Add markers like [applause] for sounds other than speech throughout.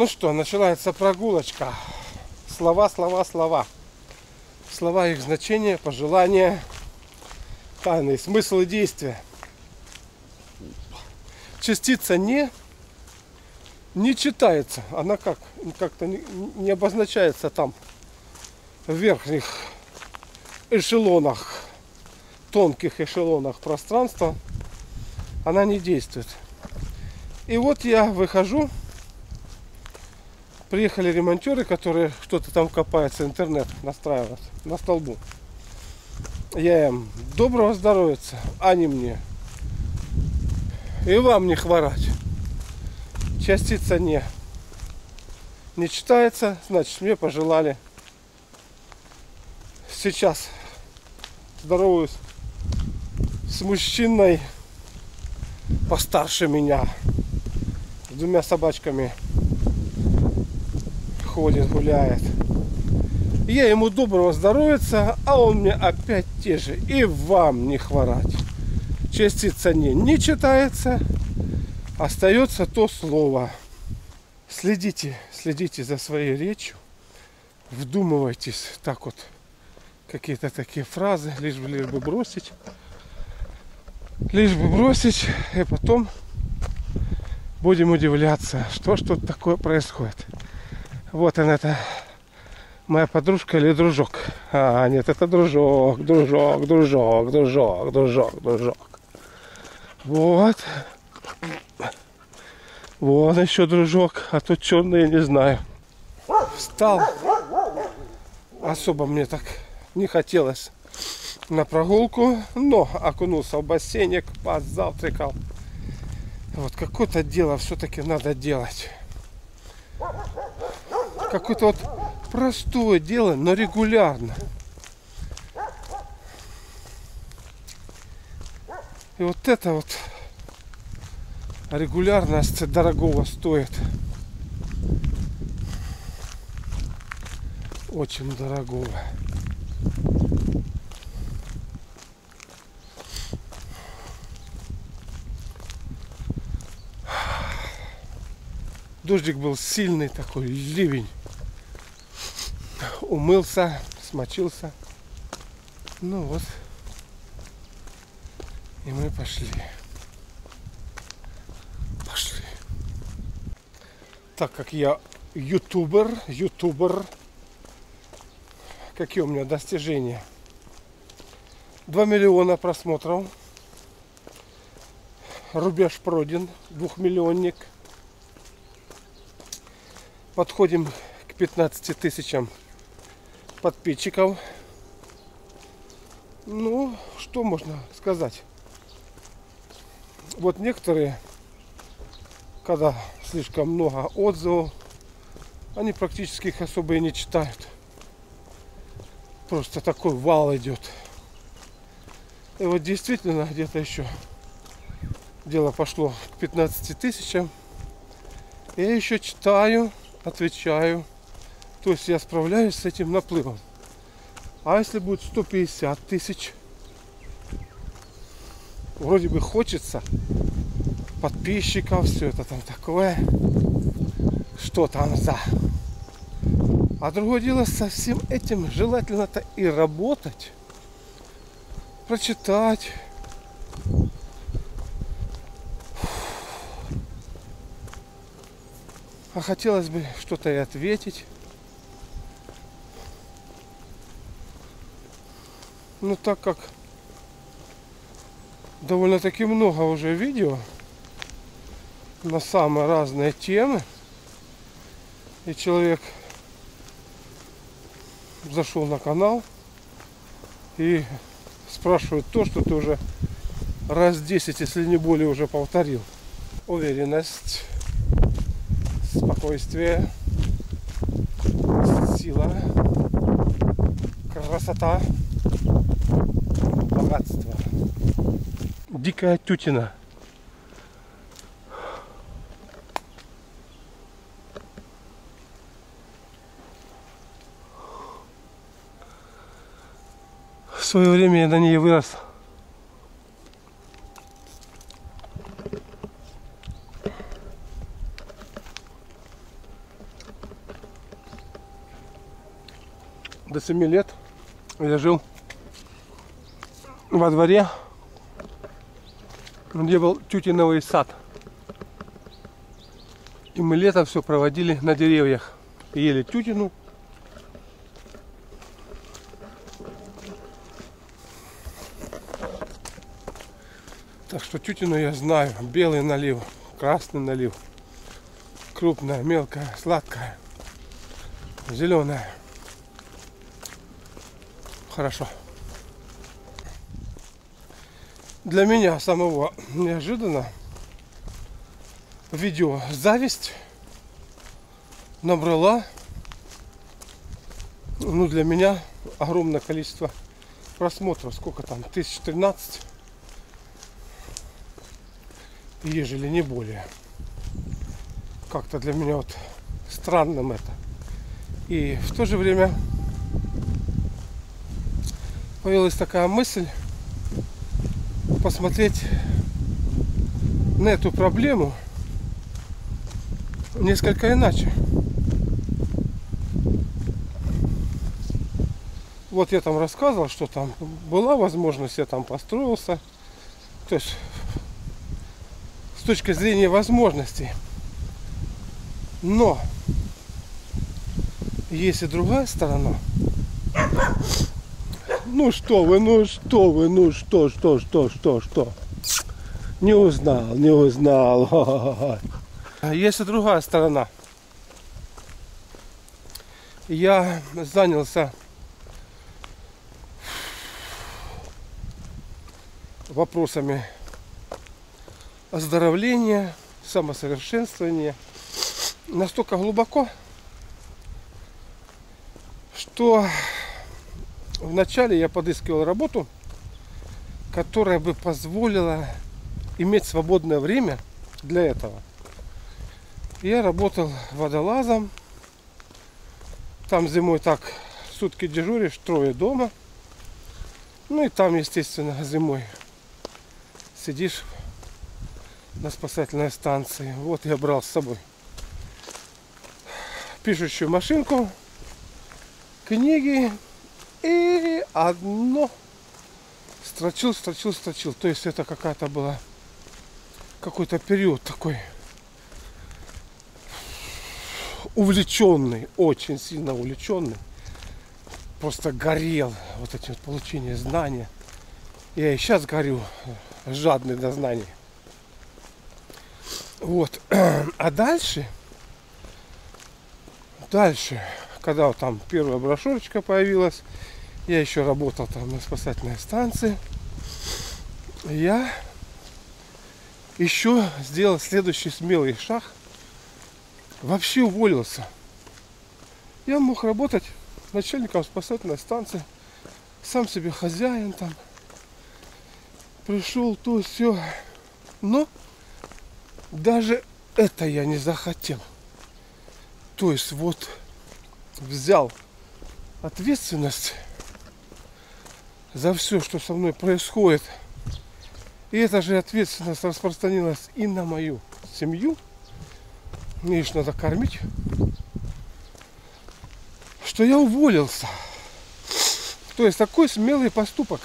Ну что, начинается прогулочка. Слова, слова, слова. Слова, их значение, пожелания, тайный смысл и действия. Частица не не читается. Она как? Как-то не, не обозначается там в верхних эшелонах, тонких эшелонах пространства. Она не действует. И вот я выхожу приехали ремонтеры, которые что-то там копаются, интернет настраивают на столбу. Я им доброго здоровья, не мне. И вам не хворать. Частица не. Не читается, значит мне пожелали. Сейчас здороваюсь с мужчиной постарше меня, с двумя собачками ходит, гуляет. Я ему доброго здоровья, а он мне опять те же. И вам не хворать. Частица не, не читается, остается то слово. Следите, следите за своей речью, вдумывайтесь так вот какие-то такие фразы, лишь бы, лишь бы бросить, лишь бы бросить, и потом будем удивляться, что что такое происходит. Вот он это моя подружка или дружок. А, нет, это дружок, дружок, дружок, дружок, дружок, дружок. Вот. Вот еще дружок, а тут черный я не знаю. Встал. Особо мне так не хотелось на прогулку, но окунулся в бассейник, позавтракал. Вот какое-то дело все-таки надо делать какое-то вот простое дело, но регулярно. И вот это вот регулярность дорогого стоит. Очень дорогого. Дождик был сильный такой, ливень умылся, смочился. Ну вот. И мы пошли. Пошли. Так как я ютубер, ютубер, какие у меня достижения? 2 миллиона просмотров. Рубеж пройден, двухмиллионник. Подходим к 15 тысячам подписчиков. Ну, что можно сказать? Вот некоторые, когда слишком много отзывов, они практически их особо и не читают. Просто такой вал идет. И вот действительно где-то еще дело пошло к 15 тысячам. Я еще читаю, отвечаю. То есть я справляюсь с этим наплывом. А если будет 150 тысяч, вроде бы хочется подписчиков, все это там такое, что там за. А другое дело, со всем этим желательно-то и работать, прочитать. А хотелось бы что-то и ответить. Ну так как довольно-таки много уже видео на самые разные темы. И человек зашел на канал и спрашивает то, что ты уже раз 10, если не более, уже повторил. Уверенность, спокойствие, сила, красота богатство. Дикая тютина. В свое время я на ней вырос. До 7 лет я жил во дворе, где был тютиновый сад. И мы лето все проводили на деревьях. Ели тютину. Так что тютину я знаю. Белый налив, красный налив. Крупная, мелкая, сладкая, зеленая. Хорошо. Для меня самого неожиданно видео «Зависть» набрала, ну, для меня огромное количество просмотров. Сколько там? 1013. Ежели не более. Как-то для меня вот странным это. И в то же время появилась такая мысль посмотреть на эту проблему – несколько иначе. Вот я там рассказывал, что там была возможность, я там построился. То есть с точки зрения возможностей. Но есть и другая сторона. Ну что вы, ну что вы, ну что, что, что, что, что. Не узнал, не узнал. [laughs] Есть и другая сторона. Я занялся вопросами оздоровления, самосовершенствования настолько глубоко, что вначале я подыскивал работу, которая бы позволила иметь свободное время для этого. Я работал водолазом. Там зимой так сутки дежуришь, трое дома. Ну и там, естественно, зимой сидишь на спасательной станции. Вот я брал с собой пишущую машинку, книги и одно строчил, строчил, строчил. То есть это какая-то была какой-то период такой увлеченный, очень сильно увлеченный. Просто горел вот этим вот получением знания. Я и сейчас горю, жадный до знаний. Вот. [clears throat] А дальше, дальше, когда вот там первая брошюрочка появилась, я еще работал там на спасательной станции, я еще сделал следующий смелый шаг – вообще уволился. Я мог работать начальником спасательной станции, сам себе хозяин там. Пришел то все. Но даже это я не захотел. То есть вот взял ответственность за все, что со мной происходит. И эта же ответственность распространилась и на мою семью – мне их надо кормить, что я уволился. То есть такой смелый поступок.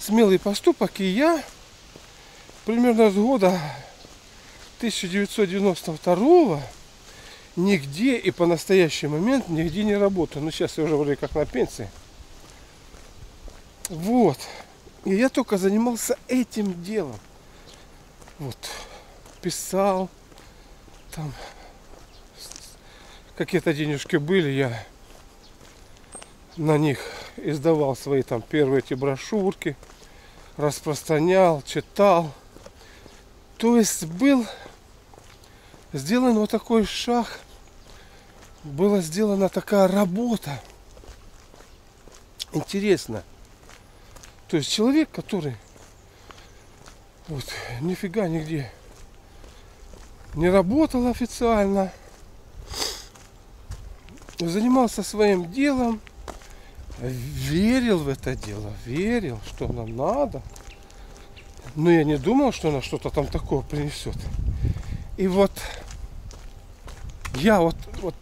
Смелый поступок, и я примерно с года 1992 нигде и по настоящий момент нигде не работаю. Ну, сейчас я уже вроде как на пенсии. Вот. И я только занимался этим делом. Вот писал, там какие-то денежки были, я на них издавал свои там первые эти брошюрки, распространял, читал. То есть был сделан вот такой шаг, была сделана такая работа. Интересно. То есть человек, который вот нифига нигде не работал официально, занимался своим делом, верил в это дело, верил, что нам надо. Но я не думал, что она что-то там такое принесет. И вот я вот, вот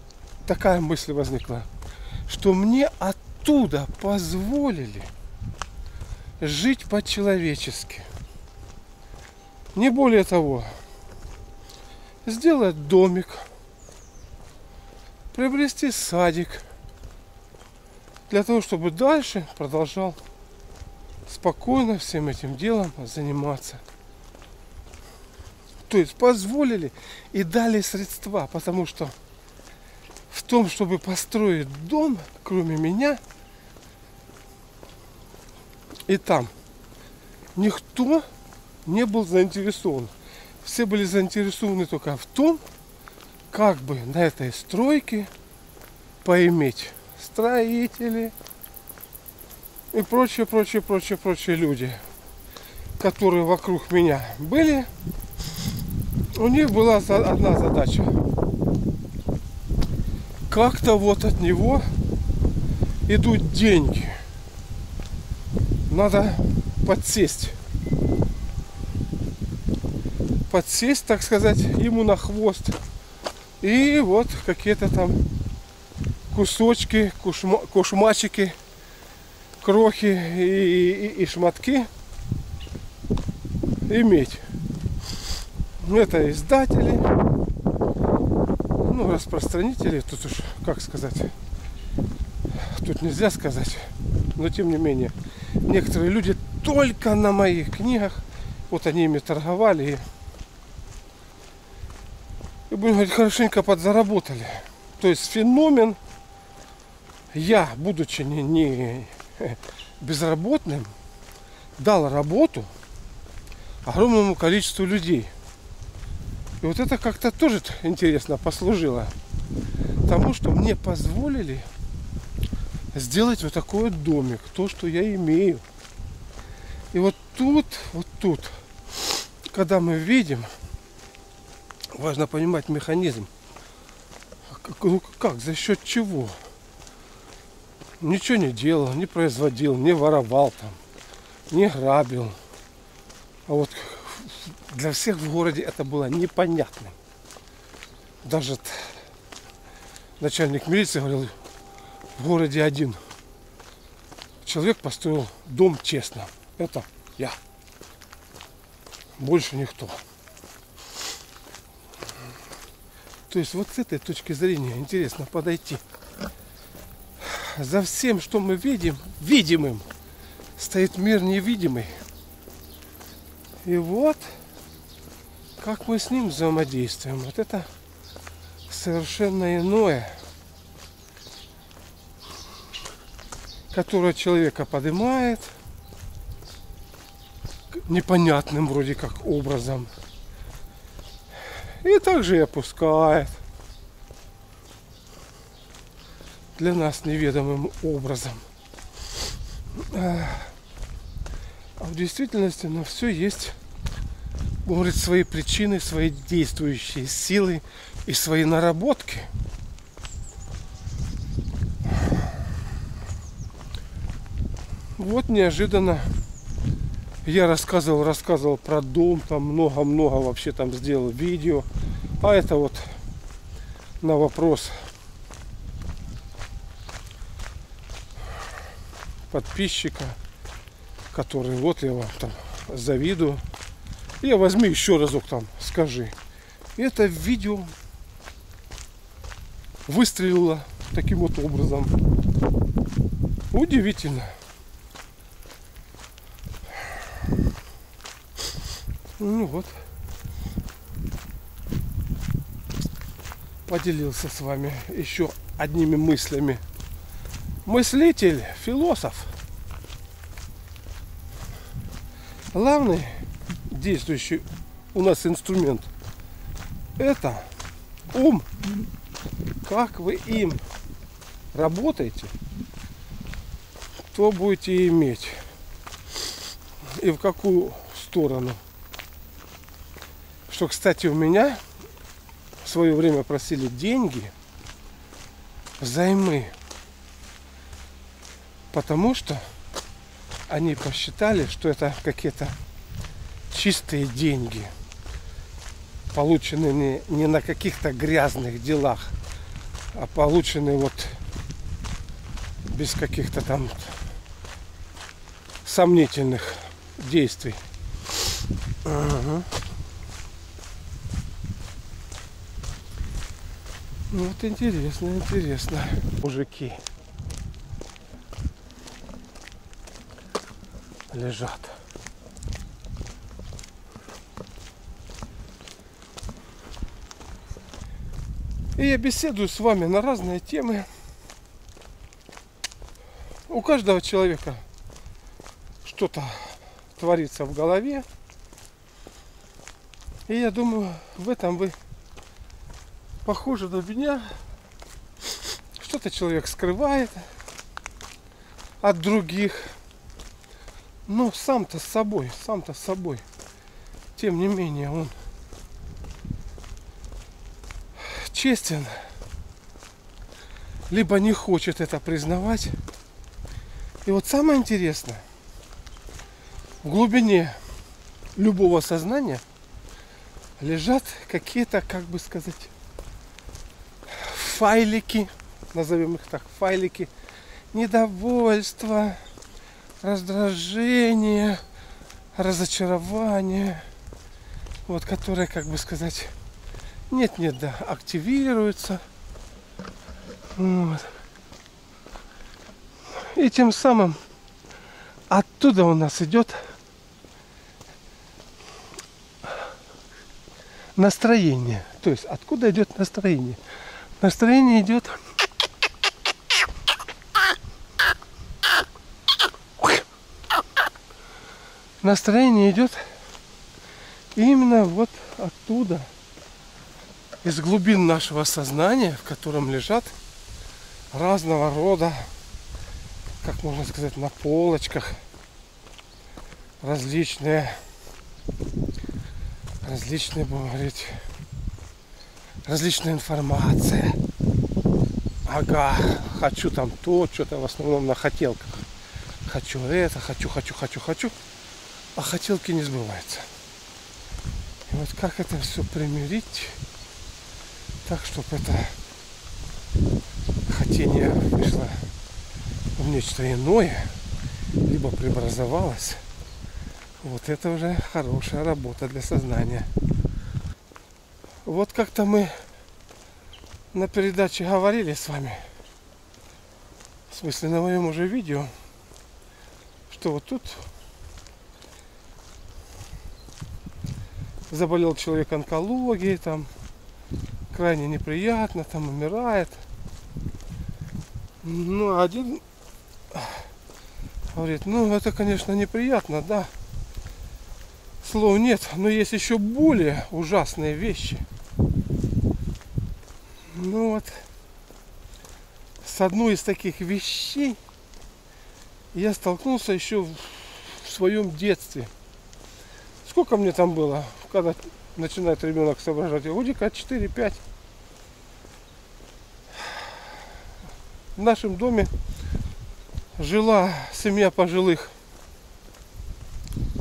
такая мысль возникла, что мне оттуда позволили жить по-человечески. Не более того, сделать домик, приобрести садик, для того, чтобы дальше продолжал спокойно всем этим делом заниматься. То есть позволили и дали средства, потому что в том, чтобы построить дом, кроме меня, и там никто не был заинтересован. Все были заинтересованы только в том, как бы на этой стройке поиметь строители и прочие, прочие, прочие, прочие люди, которые вокруг меня были, у них была одна задача. Как-то вот от него идут деньги. Надо подсесть. Подсесть, так сказать, ему на хвост. И вот какие-то там кусочки, кушма, кушмачики, крохи и, и, и шматки иметь. Это издатели, ну, распространители, тут уж, как сказать, тут нельзя сказать, но тем не менее, некоторые люди только на моих книгах, вот они ими торговали и, и будем говорить, хорошенько подзаработали. То есть феномен я, будучи не, не безработным, дал работу огромному количеству людей. И вот это как-то тоже интересно послужило тому, что мне позволили сделать вот такой вот домик, то, что я имею. И вот тут, вот тут, когда мы видим, важно понимать механизм. Ну как, за счет чего? ничего не делал, не производил, не воровал там, не грабил. А вот для всех в городе это было непонятным. Даже начальник милиции говорил, в городе один человек построил дом честно. Это я. Больше никто. То есть вот с этой точки зрения интересно подойти за всем, что мы видим, видимым, стоит мир невидимый. И вот, как мы с ним взаимодействуем, вот это совершенно иное, которое человека поднимает непонятным вроде как образом. И также и опускает. для нас неведомым образом. А в действительности на все есть, говорит, свои причины, свои действующие силы и свои наработки. Вот неожиданно я рассказывал, рассказывал про дом, там много-много вообще там сделал видео. А это вот на вопрос подписчика, который вот я вам там завидую. Я возьми еще разок там, скажи. Это видео выстрелило таким вот образом. Удивительно. Ну вот. Поделился с вами еще одними мыслями мыслитель, философ. Главный действующий у нас инструмент это ум. Как вы им работаете, то будете иметь. И в какую сторону. Что, кстати, у меня в свое время просили деньги взаймы Потому что они посчитали, что это какие-то чистые деньги, полученные не, не на каких-то грязных делах, а полученный вот без каких-то там сомнительных действий. Ну вот интересно, интересно. Мужики лежат. И я беседую с вами на разные темы. У каждого человека что-то творится в голове. И я думаю, в этом вы похожи на меня. Что-то человек скрывает от других. Но сам-то с собой, сам-то с собой. Тем не менее, он честен, либо не хочет это признавать. И вот самое интересное, в глубине любого сознания лежат какие-то, как бы сказать, файлики, назовем их так, файлики недовольства, раздражения, разочарования, вот которые, как бы сказать, нет, нет, да, активируется. Вот. И тем самым оттуда у нас идет настроение. То есть откуда идет настроение? Настроение идет настроение идет именно вот оттуда из глубин нашего сознания, в котором лежат разного рода, как можно сказать, на полочках различные, различные, будем говорить, различная информация. Ага, хочу там то, что-то в основном на хотелках. Хочу это, хочу, хочу, хочу, хочу. А хотелки не сбываются. И вот как это все примирить? так, чтобы это хотение вышло в нечто иное, либо преобразовалось. Вот это уже хорошая работа для сознания. Вот как-то мы на передаче говорили с вами, в смысле на моем уже видео, что вот тут заболел человек онкологией, там крайне неприятно, там умирает. Ну, один говорит, ну, это, конечно, неприятно, да. Слов нет, но есть еще более ужасные вещи. Ну вот, с одной из таких вещей я столкнулся еще в своем детстве. Сколько мне там было, когда начинает ребенок соображать? Годика 4-5. в нашем доме жила семья пожилых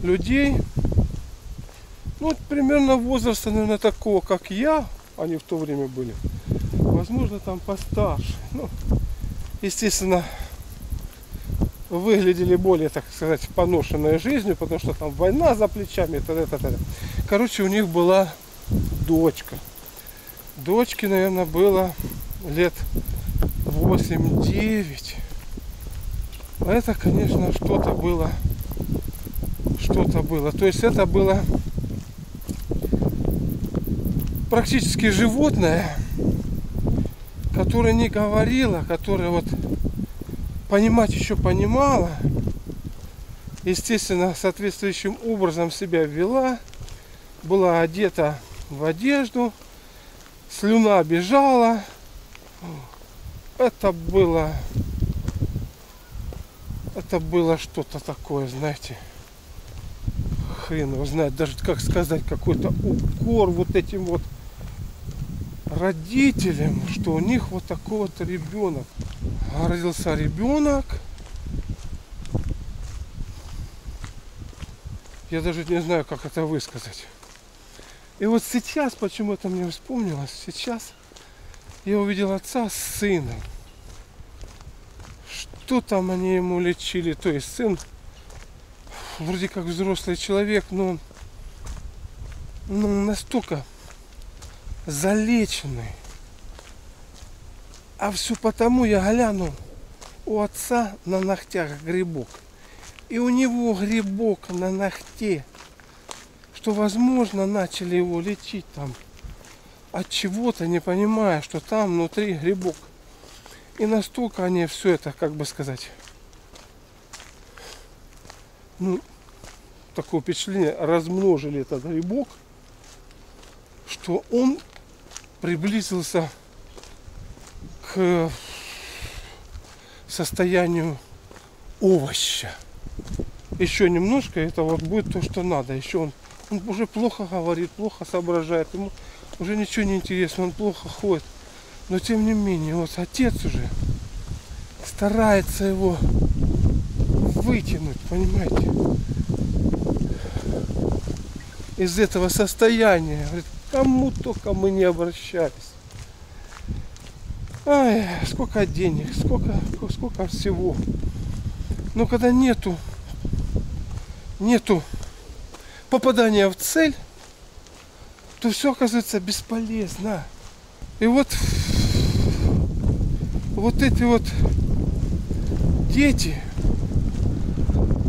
людей. Ну, примерно возраста, наверное, такого, как я, они в то время были. Возможно, там постарше. Ну, естественно, выглядели более, так сказать, поношенной жизнью, потому что там война за плечами. Т.д. Т.д. Короче, у них была дочка. Дочке, наверное, было лет 8-9. Это, конечно, что-то было. Что-то было. То есть это было практически животное, которое не говорило, которое вот понимать еще понимала, естественно, соответствующим образом себя вела, была одета в одежду, слюна бежала, это было это было что-то такое, знаете, хрен его знает, даже как сказать, какой-то укор вот этим вот родителям, что у них вот такой вот ребенок. Родился ребенок. Я даже не знаю, как это высказать. И вот сейчас, почему это мне вспомнилось, сейчас я увидел отца с сыном. Что там они ему лечили? То есть сын вроде как взрослый человек, но он ну, настолько залеченный. А все потому я гляну у отца на ногтях грибок. И у него грибок на ногте. Что возможно начали его лечить там от чего-то, не понимая, что там внутри грибок. И настолько они все это, как бы сказать, ну, такое впечатление, размножили этот грибок, что он приблизился к состоянию овоща. Еще немножко, это вот будет то, что надо. Еще он, он уже плохо говорит, плохо соображает. Ему уже ничего не интересно, он плохо ходит. Но тем не менее, вот отец уже старается его вытянуть, понимаете, из этого состояния. Говорит, кому только мы не обращались. Ай, сколько денег, сколько, сколько всего. Но когда нету, нету попадания в цель, то все оказывается бесполезно. И вот, вот эти вот дети,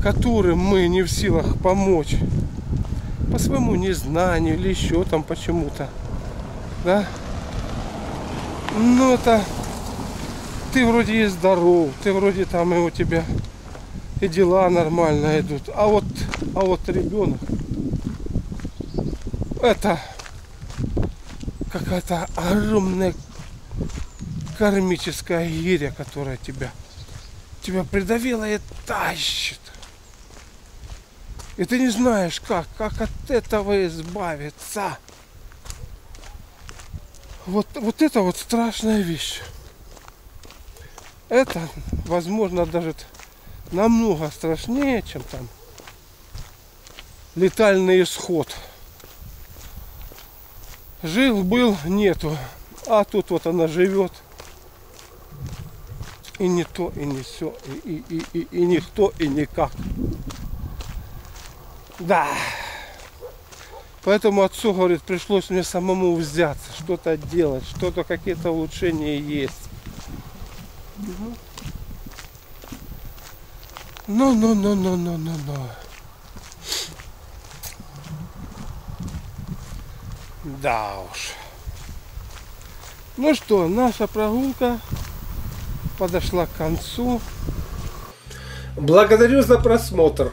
которым мы не в силах помочь по своему незнанию или еще там почему-то, да, ну это ты вроде и здоров, ты вроде там и у тебя и дела нормально идут, а вот, а вот ребенок, это какая-то огромная кармическая гиря, которая тебя, тебя придавила и тащит. И ты не знаешь как, как от этого избавиться. Вот, вот это вот страшная вещь. Это, возможно, даже намного страшнее, чем там летальный исход. Жил, был, нету. А тут вот она живет. И не то, и не все, и, и, и, и, и никто, и никак. Да. Поэтому отцу, говорит, пришлось мне самому взяться, что-то делать, что-то, какие-то улучшения есть. Ну, ну, ну, ну, ну, ну, ну. Да уж. Ну что, наша прогулка подошла к концу. Благодарю за просмотр.